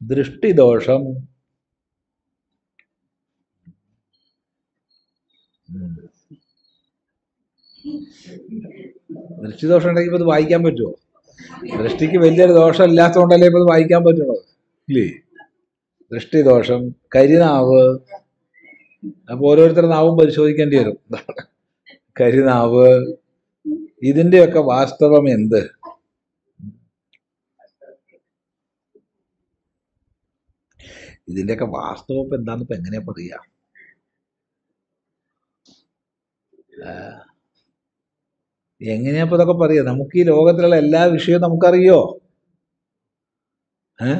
ദൃഷ്ടിദോഷം. ദൃഷ്ടിദോഷം ഉണ്ടെങ്കിൽ ഇപ്പൊ ഇത് വായിക്കാൻ പറ്റുമോ ദൃഷ്ടിക്ക് വലിയൊരു ദോഷം ഇല്ലാത്തതുകൊണ്ടല്ലേ ഇപ്പൊ ഇത് വായിക്കാൻ പറ്റുള്ളൂ ഇല്ലേ? ദൃഷ്ടിദോഷം കരിനാവ് അപ്പൊ ഓരോരുത്തരുടെ നാവും പരിശോധിക്കേണ്ടി വരും. കരിനാവ് ഇതിന്റെയൊക്കെ വാസ്തവം എന്ത്? ഇതിന്റെയൊക്കെ വാസ്തവം ഇപ്പൊ എന്താന്ന് ഇപ്പൊ എങ്ങനെയാ പറയാ? ആ, എങ്ങനെയാ ഇപ്പൊ ഇതൊക്കെ പറയാ? നമുക്ക് ഈ ലോകത്തിലുള്ള എല്ലാ വിഷയവും നമുക്കറിയോ? ഏ?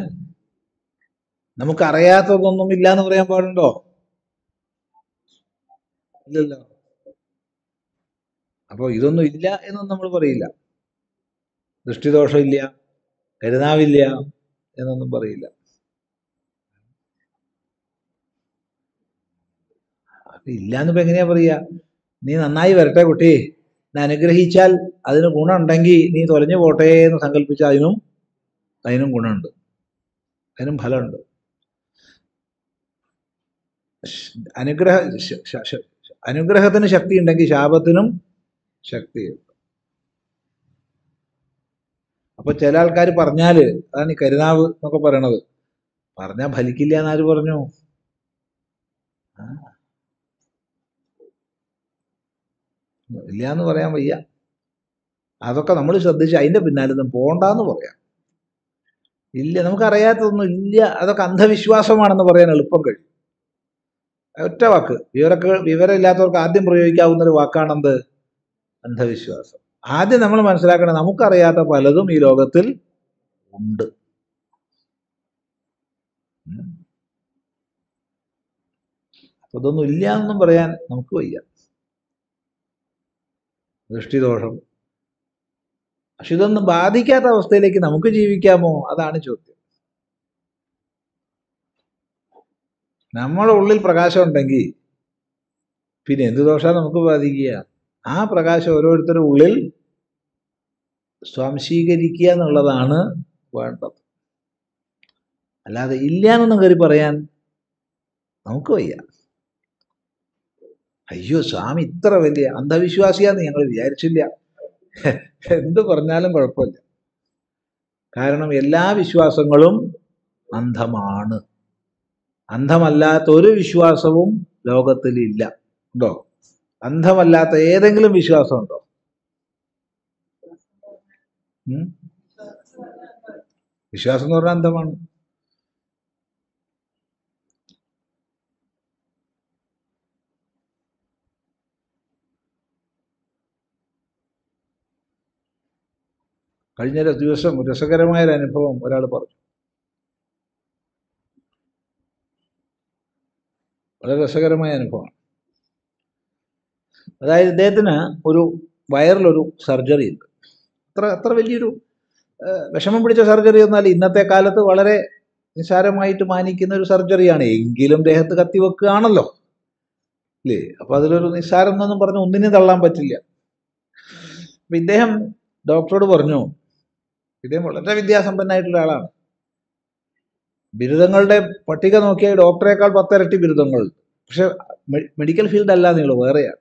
നമുക്കറിയാത്തതൊന്നും ഇല്ല എന്ന് പറയാൻ പാടുണ്ടോ? ഇല്ലല്ലോ. അപ്പൊ ഇതൊന്നും ഇല്ല എന്നൊന്നും നമ്മൾ പറയില്ല. ദൃഷ്ടിദോഷമില്ല കരുതാവില്ല എന്നൊന്നും പറയില്ല. അപ്പൊ എന്നിപ്പോ എങ്ങനെയാ പറയുക നീ നന്നായി വരട്ടെ കുട്ടി. അനുഗ്രഹിച്ചാൽ അതിന് ഗുണമുണ്ടെങ്കിൽ നീ തൊലഞ്ഞു പോട്ടെ എന്ന് സങ്കല്പിച്ച അതിനും അതിനും ഗുണമുണ്ട്. അതിനും ഫലമുണ്ട്. അനുഗ്രഹ അനുഗ്രഹത്തിന് ശക്തി ഉണ്ടെങ്കിൽ ശാപത്തിനും ശക്തിയുണ്ട്. അപ്പൊ ചില ആൾക്കാർ പറഞ്ഞാൽ അതാണ് ഈ കരുനാവ് എന്നൊക്കെ പറയണത്. പറഞ്ഞാൽ ഫലിക്കില്ല എന്നാര് പറഞ്ഞു? ഇല്ല എന്ന് പറയാൻ വയ്യ. അതൊക്കെ നമ്മൾ ശ്രദ്ധിച്ച് അതിന്റെ പിന്നാലെ ഒന്നും പോണ്ടെന്ന് പറയാം. ഇല്ല നമുക്കറിയാത്തതൊന്നും ഇല്ല. അതൊക്കെ അന്ധവിശ്വാസമാണെന്ന് പറയാൻ എളുപ്പം കഴിയും. ഒറ്റ വാക്ക്. വിവരക്ക് വിവരമില്ലാത്തവർക്ക് ആദ്യം പ്രയോഗിക്കാവുന്ന ഒരു വാക്കാണെന്ത്? അന്ധവിശ്വാസം. ആദ്യം നമ്മൾ മനസ്സിലാക്കണം നമുക്കറിയാത്ത പലതും ഈ ലോകത്തിൽ ഉണ്ട്. അപ്പൊ ഇതൊന്നും ഇല്ല എന്നും പറയാൻ നമുക്ക് വയ്യ. ദൃഷ്ടിദോഷം. പക്ഷെ ഇതൊന്നും ബാധിക്കാത്ത അവസ്ഥയിലേക്ക് നമുക്ക് ജീവിക്കാമോ? അതാണ് ചോദ്യം. നമ്മുടെ ഉള്ളിൽ പ്രകാശം ഉണ്ടെങ്കിൽ പിന്നെ എന്ത് ദോഷമാണ് നമുക്ക് ബാധിക്കുക? ആ പ്രകാശം ഓരോരുത്തരുടെ ഉള്ളിൽ സ്വാംശീകരിക്കുക എന്നുള്ളതാണ് വേണ്ടത്. അല്ലാതെ ഇല്ല എന്നൊന്നും കയറി പറയാൻ നമുക്ക് വയ്യ. അയ്യോ സ്വാമി ഇത്ര വലിയ അന്ധവിശ്വാസിയാന്ന് ഞങ്ങൾ വിചാരിച്ചില്ല. എന്ത് പറഞ്ഞാലും കുഴപ്പമില്ല. കാരണം എല്ലാ വിശ്വാസങ്ങളും അന്ധമാണ്. അന്ധമല്ലാത്ത ഒരു വിശ്വാസവും ലോകത്തിൽ ഇല്ല ഉണ്ടോ? അന്ധമല്ലാത്ത ഏതെങ്കിലും വിശ്വാസം ഉണ്ടോ വിശ്വാസം എന്ന് പറഞ്ഞാൽ അന്ധമാണ്. കഴിഞ്ഞ ദിവസം ഒരു രസകരമായ ഒരു അനുഭവം ഒരാൾ പറഞ്ഞു. വളരെ രസകരമായ അനുഭവമാണ്. അതായത് ഇദ്ദേഹത്തിന് ഒരു വയറിലൊരു സർജറി ഉണ്ട്. അത്ര അത്ര വലിയൊരു വിഷമം പിടിച്ച സർജറി എന്നാൽ ഇന്നത്തെ കാലത്ത് വളരെ നിസ്സാരമായിട്ട് മാനിക്കുന്ന ഒരു സർജറിയാണ്. എങ്കിലും ദേഹത്ത് കത്തി വെക്കുകയാണല്ലോ. ഇല്ലേ? അപ്പൊ അതിലൊരു നിസ്സാരം എന്നൊന്നും പറഞ്ഞ് ഒന്നിനും തള്ളാൻ പറ്റില്ല. അപ്പൊ ഇദ്ദേഹം ഡോക്ടറോട് പറഞ്ഞു ഇദ്ദേഹം വളരെ വിദ്യാസമ്പന്നായിട്ടുള്ള ആളാണ്. ബിരുദങ്ങളുടെ പട്ടിക നോക്കിയാൽ ഡോക്ടറേക്കാൾ പത്തിരട്ടി ബിരുദങ്ങൾ. പക്ഷെ മെഡിക്കൽ ഫീൽഡ് അല്ല നിങ്ങൾ വേറെയാണ്.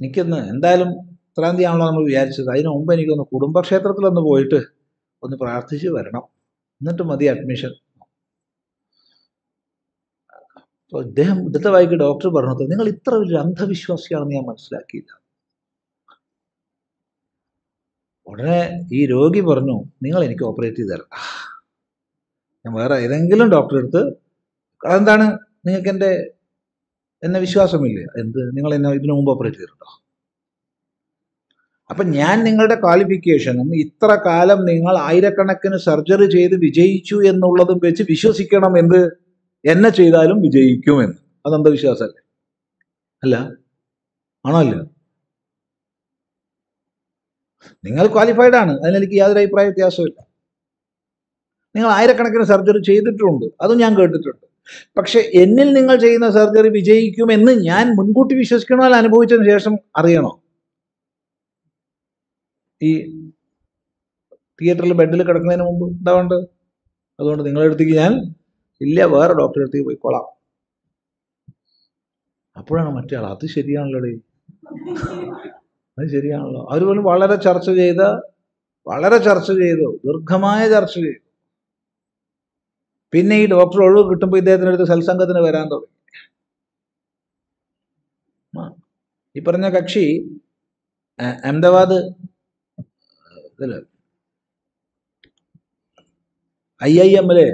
എനിക്കൊന്ന് എന്തായാലും ഇത്രാം തീയതി ആണല്ലോ നമ്മൾ വിചാരിച്ചത്. അതിന് മുമ്പ് എനിക്കൊന്ന് കുടുംബക്ഷേത്രത്തിലൊന്ന് പോയിട്ട് ഒന്ന് പ്രാർത്ഥിച്ച് വരണം. എന്നിട്ട് മതി അഡ്മിഷൻ അപ്പോൾ ഇദ്ദേഹം ഇടത്ത വായിക്ക് ഡോക്ടർ പറഞ്ഞത് നിങ്ങൾ ഇത്ര വലിയ അന്ധവിശ്വാസിയാണെന്ന് ഞാൻ മനസ്സിലാക്കിയില്ല. ഉടനെ ഈ രോഗി പറഞ്ഞു നിങ്ങൾ എനിക്ക് ഓപ്പറേറ്റ് ചെയ്ത് തരണം ഞാൻ വേറെ ഏതെങ്കിലും ഡോക്ടറെ അടുത്ത് അതെന്താണ്? നിങ്ങൾക്ക് എന്റെ എന്നെ വിശ്വാസമില്ലേ? എന്ത്? നിങ്ങൾ എന്നെ ഇതിനു മുമ്പ് ഓപ്പറേറ്റ് ചെയ്തിട്ടുണ്ടോ? അപ്പം ഞാൻ നിങ്ങളുടെ ക്വാളിഫിക്കേഷനും ഇത്ര കാലം നിങ്ങൾ ആയിരക്കണക്കിന് സർജറി ചെയ്ത് വിജയിച്ചു എന്നുള്ളതും വെച്ച് വിശ്വസിക്കണം എന്ത്? എന്നെ ചെയ്താലും വിജയിക്കുമെന്ന് അത് അന്ധവിശ്വാസമല്ലേ അല്ല? ആണോ അല്ല? നിങ്ങൾ ക്വാളിഫൈഡ് ആണ്. അതിനെനിക്ക് യാതൊരു അഭിപ്രായ വ്യത്യാസമില്ല നിങ്ങൾ ആയിരക്കണക്കിന് സർജറി ചെയ്തിട്ടുണ്ട്. അതും ഞാൻ കേട്ടിട്ടുണ്ട്. പക്ഷെ എന്നിൽ നിങ്ങൾ ചെയ്യുന്ന സർജറി വിജയിക്കുമെന്ന് ഞാൻ മുൻകൂട്ടി വിശ്വസിക്കണോ അല്ല അനുഭവിച്ചതിന് ശേഷം അറിയണോ? ഈ തിയേറ്ററിൽ ബെഡിൽ കിടക്കുന്നതിന് മുമ്പ് എന്താ അതുകൊണ്ട് നിങ്ങളുടെ അടുത്തേക്ക് ഞാൻ ഇല്ല വേറെ ഡോക്ടറെ അടുത്തേക്ക് പോയിക്കോളാം അപ്പോഴാണ് മറ്റേ ആൾ അത് ശരിയാണല്ലോ ഡേ അത് ശരിയാണല്ലോ. അവർ പോലും വളരെ ചർച്ച ചെയ്ത വളരെ ചർച്ച ചെയ്തു ദീർഘമായ ചർച്ച ചെയ്തു. പിന്നെ ഈ ഡോക്ടർ ഒഴിവ് കിട്ടുമ്പോൾ ഇദ്ദേഹത്തിന്റെ അടുത്ത് സത്സംഗത്തിന് വരാൻ തുടങ്ങി. ഈ പറഞ്ഞ കക്ഷി അഹമ്മദാബാദ് ഇതിൽ ഐ ഐ എമ്മിലെ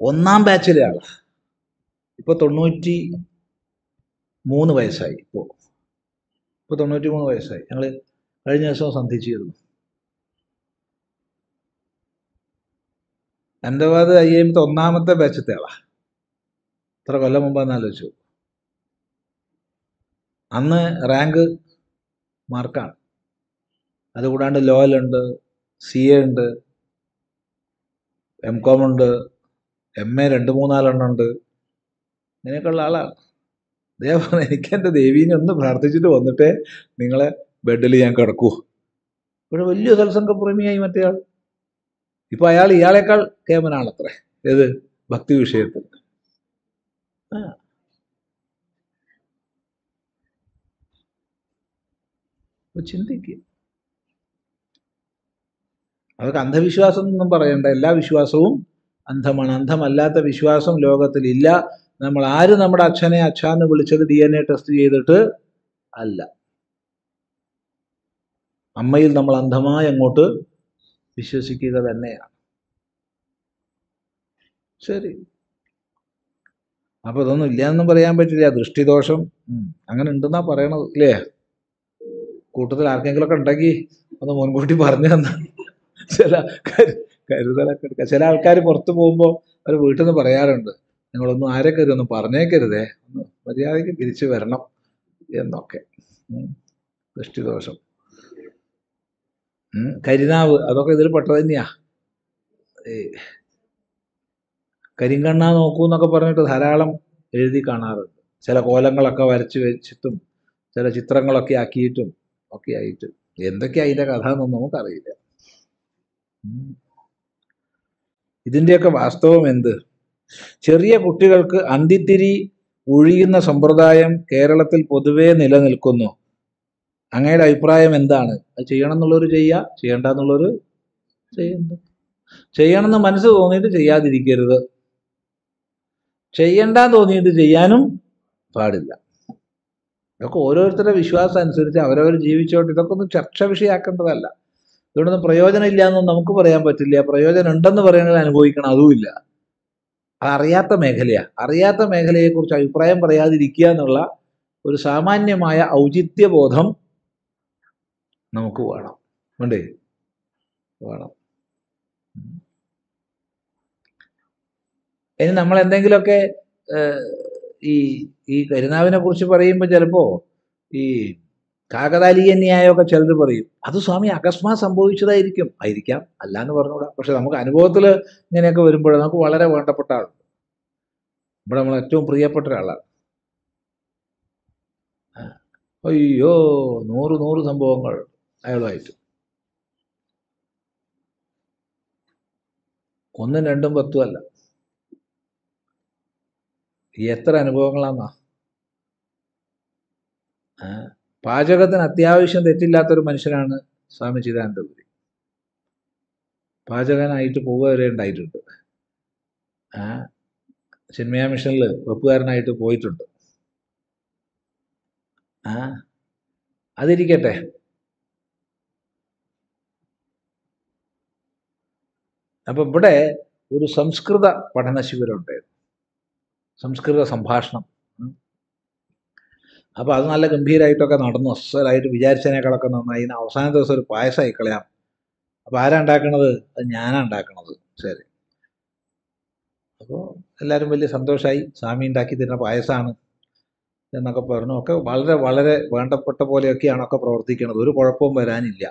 ഒന്നാം ബാച്ചിലെ ആളാ. ഇപ്പൊ തൊണ്ണൂറ്റി മൂന്ന് വയസ്സായി. ഇപ്പോ ഇപ്പൊ തൊണ്ണൂറ്റി മൂന്ന് വയസ്സായി. ഞങ്ങൾ കഴിഞ്ഞ ദിവസം സന്ധിച്ചിരുന്നു. അഹമ്മദാബാദ് ഐ എമ്മിത്തെ ഒന്നാമത്തെ ബാച്ചത്തെ ആളാ. എത്ര കൊല്ലം മുമ്പാന്ന് ആലോചിച്ചു. അന്ന് റാങ്ക് മാർക്കാണ് അതുകൂടാണ്ട് ലോയലുണ്ട് സി എ ഉണ്ട് എം കോം ഉണ്ട് എം എ രണ്ട് മൂന്നാലെണ്ണം ഉണ്ട്. ഇങ്ങനെയൊക്കെയുള്ള ആളാണ് ദേവൻ എനിക്ക് എന്റെ ദേവീനെ ഒന്ന് പ്രാർത്ഥിച്ചിട്ട് വന്നിട്ടേ നിങ്ങളെ ബെഡിൽ ഞാൻ കിടക്കൂ ഇവിടെ വലിയ സത്സംഗപ്രേമിയായി മറ്റേ ആൾ. ഇപ്പൊ അയാൾ ഇയാളെക്കാൾ കേമനാണത്രേ. ഏത്? ഭക്തി വിഷയത്തിൽ. ചിന്തിക്കുക അതൊക്കെ അന്ധവിശ്വാസം എന്നൊന്നും പറയണ്ട. എല്ലാ വിശ്വാസവും അന്ധമാണ്. അന്ധമല്ലാത്ത വിശ്വാസം ലോകത്തിലില്ല നമ്മൾ ആര് നമ്മുടെ അച്ഛനെ അച്ഛാന്ന് വിളിച്ചത് ഡി എൻ എ ടെസ്റ്റ് ചെയ്തിട്ട്? അല്ല. അമ്മയിൽ നമ്മൾ അന്ധമായി അങ്ങോട്ട് വിശ്വസിക്കുക തന്നെയാണ്. ശരി. അപ്പൊ ഇതൊന്നും ഇല്ലയെന്നും പറയാൻ പറ്റില്ല. ദൃഷ്ടിദോഷം. അങ്ങനെ ഉണ്ടെന്നാ പറയണത് ഇല്ലേ? കൂട്ടത്തിൽ ആർക്കെങ്കിലും ഒക്കെ ഉണ്ടെങ്കിൽ ഒന്ന് മുൻകൂട്ടി പറഞ്ഞു തന്ന ചില കരു- കരുതലൊക്കെ എടുക്കുക ചില ആൾക്കാർ പുറത്തു പോകുമ്പോൾ അവർ വീട്ടിൽ നിന്ന് പറയാറുണ്ട് നിങ്ങളൊന്നും ആരെ കയറി ഒന്നും പറഞ്ഞേക്കരുതേ. ഒന്ന് മര്യാദയ്ക്ക് തിരിച്ചു വരണം എന്നൊക്കെ. ദൃഷ്ടിദോഷം. കരിനാവ് അതൊക്കെ ഇതിൽ പെട്ടത് തന്നെയാ. കരിങ്കണ്ണ നോക്കൂ എന്നൊക്കെ പറഞ്ഞിട്ട് ധാരാളം എഴുതി കാണാറുണ്ട്. ചില കോലങ്ങളൊക്കെ വരച്ചു വെച്ചിട്ടും ചില ചിത്രങ്ങളൊക്കെ ആക്കിയിട്ടും ഒക്കെ ആയിട്ട്. എന്തൊക്കെയാ അതിന്റെ കഥ എന്നൊന്നും നമുക്കറിയില്ല. ഇതിന്റെയൊക്കെ വാസ്തവം എന്ത്? ചെറിയ കുട്ടികൾക്ക് അന്തിത്തിരി ഒഴിയുന്ന സമ്പ്രദായം കേരളത്തിൽ പൊതുവേ നിലനിൽക്കുന്നു. അങ്ങയുടെ അഭിപ്രായം എന്താണ്? അത് ചെയ്യണം എന്നുള്ളവർ ചെയ്യുക ചെയ്യണ്ട എന്നുള്ളവർ ചെയ്യണ്ട ചെയ്യണമെന്ന് മനസ്സ് തോന്നിയിട്ട് ചെയ്യാതിരിക്കരുത്. ചെയ്യണ്ട തോന്നിയിട്ട് ചെയ്യാനും പാടില്ല. ഇതൊക്കെ ഓരോരുത്തരുടെ വിശ്വാസം അനുസരിച്ച് അവരവർ ജീവിച്ചോട്ട് ഇതൊക്കെ ഒന്നും ചർച്ച വിഷയമാക്കേണ്ടതല്ല ഇതുകൊണ്ടൊന്നും പ്രയോജനം ഇല്ല എന്നൊന്നും നമുക്ക് പറയാൻ പറ്റില്ല. പ്രയോജനം ഉണ്ടെന്ന് പറയണത് അനുഭവിക്കണം അതുമില്ല അറിയാത്ത മേഖലയാ. അറിയാത്ത മേഖലയെക്കുറിച്ച് അഭിപ്രായം പറയാതിരിക്കുക എന്നുള്ള ഒരു സാമാന്യമായ ഔചിത്യബോധം നമുക്ക് വേണം. വേണ്ടേ? വേണം. ഇനി നമ്മൾ എന്തെങ്കിലുമൊക്കെ ഈ ഈ കരുനാവിനെ കുറിച്ച് പറയുമ്പോൾ ചിലപ്പോ ഈ കാകതാലീയ ന്യായമൊക്കെ ചിലർ പറയും. അത് സ്വാമി അകസ്മാ സംഭവിച്ചതായിരിക്കും. ആയിരിക്കാം. അല്ല എന്ന് പറഞ്ഞുകൂടാ. പക്ഷെ നമുക്ക് അനുഭവത്തിൽ ഇങ്ങനെയൊക്കെ വരുമ്പോൾ നമുക്ക് വളരെ വേണ്ടപ്പെട്ട ആളുണ്ട്. ഇവിടെ നമ്മൾ ഏറ്റവും പ്രിയപ്പെട്ട ഒരാളാണ്. അയ്യോ നൂറ് നൂറ് സംഭവങ്ങൾ. അയാളുമായിട്ട് ഒന്നും രണ്ടും പത്തും അല്ല. എത്ര അനുഭവങ്ങളാന്നാ? പാചകത്തിന് അത്യാവശ്യം തെറ്റില്ലാത്തൊരു മനുഷ്യനാണ് സ്വാമി ചിദാനന്ദപുരി. പാചകനായിട്ട് പോവുക വരെ ഉണ്ടായിട്ടുണ്ട്. ചിന്മയ മിഷനിൽ വെപ്പുകാരനായിട്ട് പോയിട്ടുണ്ട്. അതിരിക്കട്ടെ. അപ്പൊ ഇവിടെ ഒരു സംസ്കൃത പഠന ശിബിരം ഉണ്ടായിരുന്നു സംസ്കൃത സംഭാഷണം. അപ്പോൾ അപ്പൊ അത് നല്ല ഗംഭീരമായിട്ടൊക്കെ നടന്നു. അസ്വലായിട്ട് വിചാരിച്ചതിനേക്കാളൊക്കെ നന്നായി. അവസാന ദിവസം ഒരു പായസമായി കളയാം അപ്പൊ ആരാ ഉണ്ടാക്കണത്? അത് ഞാനാ ഉണ്ടാക്കണത്. ശരി. അപ്പോൾ എല്ലാവരും വലിയ സന്തോഷമായി സ്വാമി ഉണ്ടാക്കി തരുന്ന പായസമാണ് എന്നൊക്കെ പറഞ്ഞു. ഒക്കെ വളരെ വളരെ വേണ്ടപ്പെട്ട പോലെയൊക്കെയാണ് ഒക്കെ പ്രവർത്തിക്കുന്നത് ഒരു കുഴപ്പവും വരാനില്ല.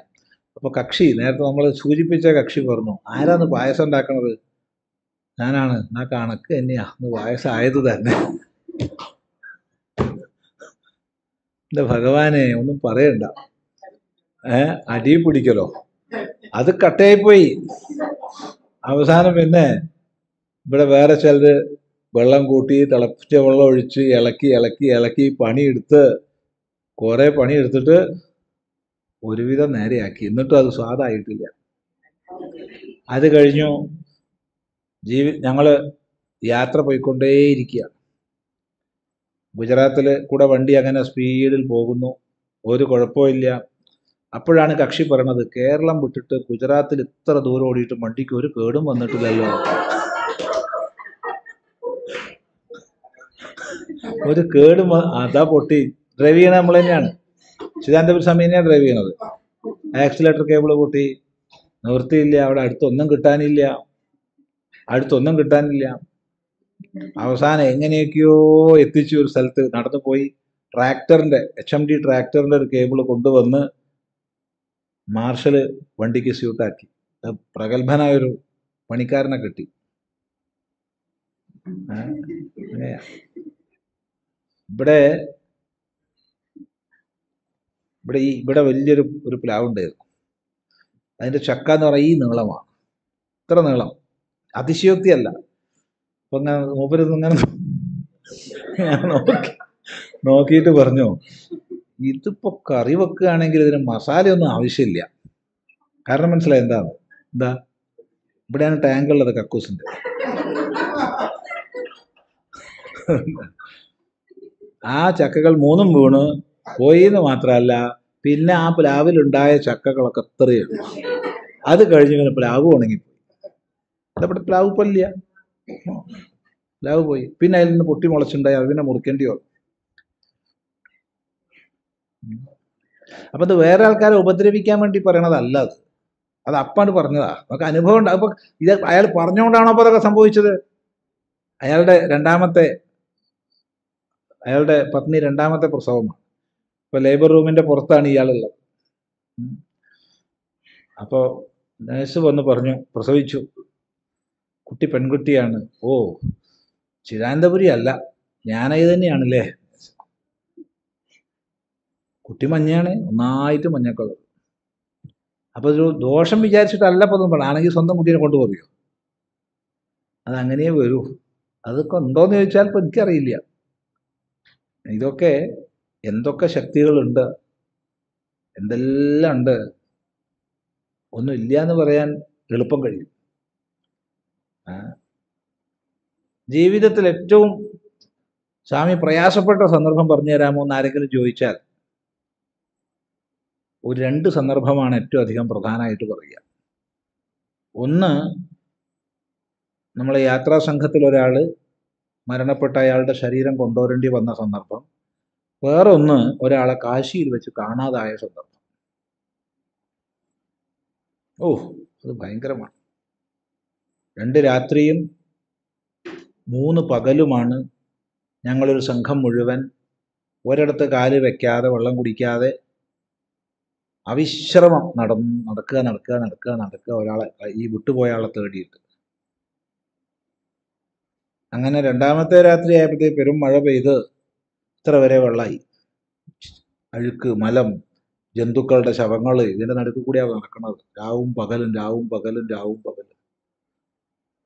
അപ്പൊ കക്ഷി നേരത്തെ നമ്മൾ സൂചിപ്പിച്ച കക്ഷി പറഞ്ഞു. ആരാന്ന് പായസം ഉണ്ടാക്കണത്? ഞാനാണ്. എന്നാ കണക്ക് തന്നെയാ. അന്ന് വയസ്സായത് തന്നെ. എന്റെ ഭഗവാനെ ഒന്നും പറയണ്ട. ഏ? അടി പിടിക്കലോ? അത് കട്ടയായിപ്പോയി. അവസാനം പിന്നെ ഇവിടെ വേറെ ചിലർ വെള്ളം കൂട്ടി തിളപ്പിച്ച വെള്ളം ഒഴിച്ച് ഇളക്കി ഇളക്കി ഇളക്കി പണിയെടുത്ത് കുറെ പണിയെടുത്തിട്ട് ഒരുവിധം നേരെയാക്കി. എന്നിട്ടും അത് സ്വാദായിട്ടില്ല. അത് കഴിഞ്ഞു ജീവി ഞങ്ങൾ യാത്ര പോയിക്കൊണ്ടേയിരിക്കുക ഗുജറാത്തിൽ കൂടെ വണ്ടി അങ്ങനെ സ്പീഡിൽ പോകുന്നു. ഒരു കുഴപ്പമില്ല അപ്പോഴാണ് കക്ഷി പറയണത് കേരളം വിട്ടിട്ട് ഗുജറാത്തിൽ ഇത്ര ദൂരം ഓടിയിട്ട് വണ്ടിക്ക് ഒരു കേടും വന്നിട്ടില്ലല്ലോ. ഒരു കേടും അതാ പൊട്ടി. ഡ്രൈവ് ചെയ്യണ നമ്മൾ തന്നെയാണ്. ചിദാനന്തപുരം സമയം തന്നെയാണ് ഡ്രൈവ് ചെയ്യണത് ആക്സിലേറ്റർ കേബിൾ പൊട്ടി. നിവൃത്തിയില്ല. അവിടെ അടുത്തൊന്നും കിട്ടാനില്ല. അടുത്തൊന്നും കിട്ടാനില്ല. അവസാനം എങ്ങനെയൊക്കെയോ എത്തിച്ചു ഒരു സ്ഥലത്ത്. നടന്നു പോയി. ട്രാക്ടറിന്റെ എച്ച് എം ഡി ട്രാക്ടറിന്റെ ഒരു കേബിൾ കൊണ്ടുവന്ന് മാർഷൽ വണ്ടിക്ക് സ്യൂട്ടാക്കി. പ്രഗത്ഭനായൊരു പണിക്കാരനെ കിട്ടി. ഇവിടെ ഇവിടെ ഈ ഇവിടെ വലിയൊരു ഒരു പ്ലാവ് ഉണ്ടായിരുന്നു. അതിന്റെ ചക്ക എന്ന് പറയുന്നത് ഈ നീളമാണ്. ഇത്ര നീളം. അതിശയോക്തിയല്ല. അപ്പൊ മൂപ്പര് ഇങ്ങനെ നോക്കി നോക്കിയിട്ട് പറഞ്ഞു ഇതിപ്പോ കറി വെക്കുകയാണെങ്കിൽ ഇതിന് മസാലയൊന്നും ആവശ്യമില്ല. കാരണം മനസ്സിലായി എന്താണ്? എന്താ? ഇവിടെയാണ് ടാങ്ക് ഉള്ളത് കക്കൂസിന്റെ. ആ ചക്കകൾ മൂന്നും വീണ് പോയി എന്ന് മാത്രമല്ല പിന്നെ ആ പ്ലാവിലുണ്ടായ ചക്കകളൊക്കെ എത്രയുണ്ട് അത് കഴിഞ്ഞ് പിന്നെ പ്ലാവ് ഉണങ്ങിപ്പോയി. അതവിടെ പ്ലാവ് പല്ല പ്ലാവ് പോയി. പിന്നെ അതിൽ നിന്ന് പൊട്ടി മുളച്ചുണ്ടായി അത് പിന്നെ മുറിക്കേണ്ടി വന്നു. അപ്പൊ അത് വേറെ ആൾക്കാരെ ഉപദ്രവിക്കാൻ വേണ്ടി പറയണതല്ല അത്. അത് അപ്പാണ് പറഞ്ഞതാ. നമുക്ക് അനുഭവം ഉണ്ട്. അപ്പൊ ഇത് അയാൾ പറഞ്ഞുകൊണ്ടാണോ അപ്പൊ അതൊക്കെ സംഭവിച്ചത്? അയാളുടെ രണ്ടാമത്തെ അയാളുടെ പത്നി രണ്ടാമത്തെ പ്രസവമാണ്. ഇപ്പൊ ലേബർ റൂമിന്റെ പുറത്താണ് ഇയാളുള്ളത്. അപ്പോൾ അപ്പോ നേഴ്സ് വന്ന് പറഞ്ഞു പ്രസവിച്ചു. കുട്ടി പെൺകുട്ടിയാണ്. ഓ ചിദാനന്തപുരി അല്ല. ഞാനായി തന്നെയാണല്ലേ? കുട്ടി മഞ്ഞയാണ്. ഒന്നായിട്ട് മഞ്ഞക്കളർ. അപ്പൊ ഒരു ദോഷം വിചാരിച്ചിട്ടല്ല ഇപ്പൊ ഒന്നും ആണെങ്കിൽ സ്വന്തം കുട്ടീനെ കൊണ്ടുപോകുകയോ അത് അങ്ങനെ വരൂ. അതൊക്കെ ഉണ്ടോയെന്ന് ചോദിച്ചാൽ ഇപ്പൊ എനിക്കറിയില്ല. ഇതൊക്കെ എന്തൊക്കെ ശക്തികളുണ്ട് എന്തെല്ലാം ഉണ്ട് ഒന്നും ഇല്ല എന്ന് പറയാൻ എളുപ്പം കഴിയും. ജീവിതത്തിൽ ഏറ്റവും സ്വാമി പ്രയാസപ്പെട്ട സന്ദർഭം പറഞ്ഞു തരാമോ എന്ന് ആരെങ്കിലും ചോദിച്ചാൽ ഒരു രണ്ട് സന്ദർഭമാണ് ഏറ്റവും അധികം പ്രധാനമായിട്ട് പറയുക. ഒന്ന് നമ്മളെ യാത്രാ സംഘത്തിൽ ഒരാൾ മരണപ്പെട്ട അയാളുടെ ശരീരം കൊണ്ടുവരേണ്ടി വന്ന സന്ദർഭം. വേറെ ഒന്ന് ഒരാളെ കാശിയിൽ വെച്ച് കാണാതായ സന്ദർഭം. ഓ അത് ഭയങ്കരമാണ്. രണ്ട് രാത്രിയും മൂന്ന് പകലുമാണ് ഞങ്ങളൊരു സംഘം മുഴുവൻ ഒരിടത്ത് കാൽ വെക്കാതെ വെള്ളം കുടിക്കാതെ അവിശ്രമം നടന്ന് നടക്കുക നടക്കുക നടക്കുക നടക്കുക ഒരാളെ ഈ വിട്ടുപോയ ആളെ തേടിയിട്ട്. അങ്ങനെ രണ്ടാമത്തെ രാത്രി ആയപ്പോഴത്തേക്ക് പെരും മഴ പെയ്ത് ഇത്ര വരെ വെള്ളമായി അഴുക്ക് മലം ജന്തുക്കളുടെ ശവങ്ങൾ ഇതിന്റെ നടുക്ക് കൂടിയാണ് നടക്കുന്നത് രാവും പകലും രാവും പകലും രാവും പകലും.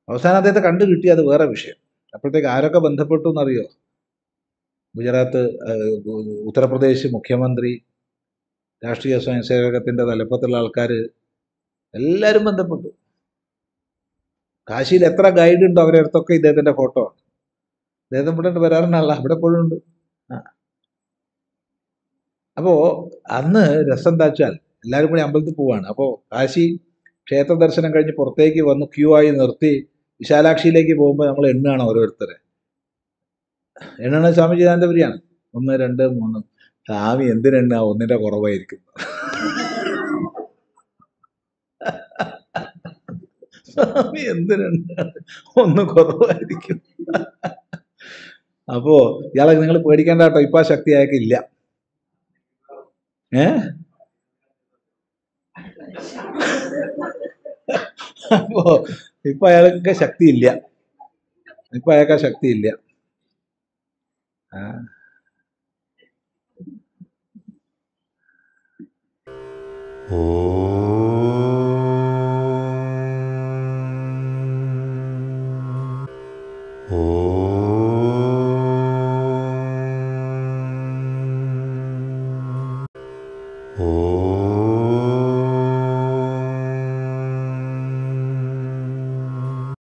അവസാനം അദ്ദേഹത്തെ കണ്ടു കിട്ടി അത് വേറെ വിഷയം. അപ്പോഴത്തേക്ക് ആരൊക്കെ ബന്ധപ്പെട്ടു എന്നറിയോ? ഗുജറാത്ത് ഉത്തർപ്രദേശ് മുഖ്യമന്ത്രി രാഷ്ട്രീയ സ്വയംസേവകത്തിന്റെ തലപ്പത്തുള്ള ആൾക്കാർ എല്ലാവരും ബന്ധപ്പെട്ടു. കാശിയിൽ എത്ര ഗൈഡ് ഉണ്ടോ അവരെ അടുത്തൊക്കെ ഇദ്ദേഹത്തിന്റെ ഫോട്ടോ. ആണ് ഇദ്ദേഹം ഇവിടെ വരാറുണ്ടല്ല ഇവിടെ എപ്പോഴും ഉണ്ട്. ആ. അപ്പോ അന്ന് രസം എന്താ വെച്ചാൽ എല്ലാവരും കൂടി അമ്പലത്തിൽ പോവാണ്. അപ്പോ കാശി ക്ഷേത്ര ദർശനം കഴിഞ്ഞ് പുറത്തേക്ക് വന്ന് ക്യൂ ആയി നിർത്തി വിശാലാക്ഷിയിലേക്ക് പോകുമ്പോൾ നമ്മൾ എണ്ണുകയാണ് ഓരോരുത്തരെ. എണ്ണണ സ്വാമി ചിദാനന്ദപുരിയാണ് ഒന്ന് രണ്ട് മൂന്ന്. സ്വാമി എന്തിനെണ്ണ ഒന്നിന്റെ കുറവായിരിക്കും. സ്വാമി എന്തിനെണ്ണ ഒന്ന് കുറവായിരിക്കും. അപ്പോ ഇയാളെ നിങ്ങൾ പേടിക്കേണ്ട കേട്ടോ. ഇപ്പൊ ആ ശക്തി ഏ? അപ്പോ ഇപ്പൊ അയാൾക്ക് ശക്തിയില്ല. ഇപ്പൊ അയാൾക്ക് ആ ശക്തി ആ. ഓ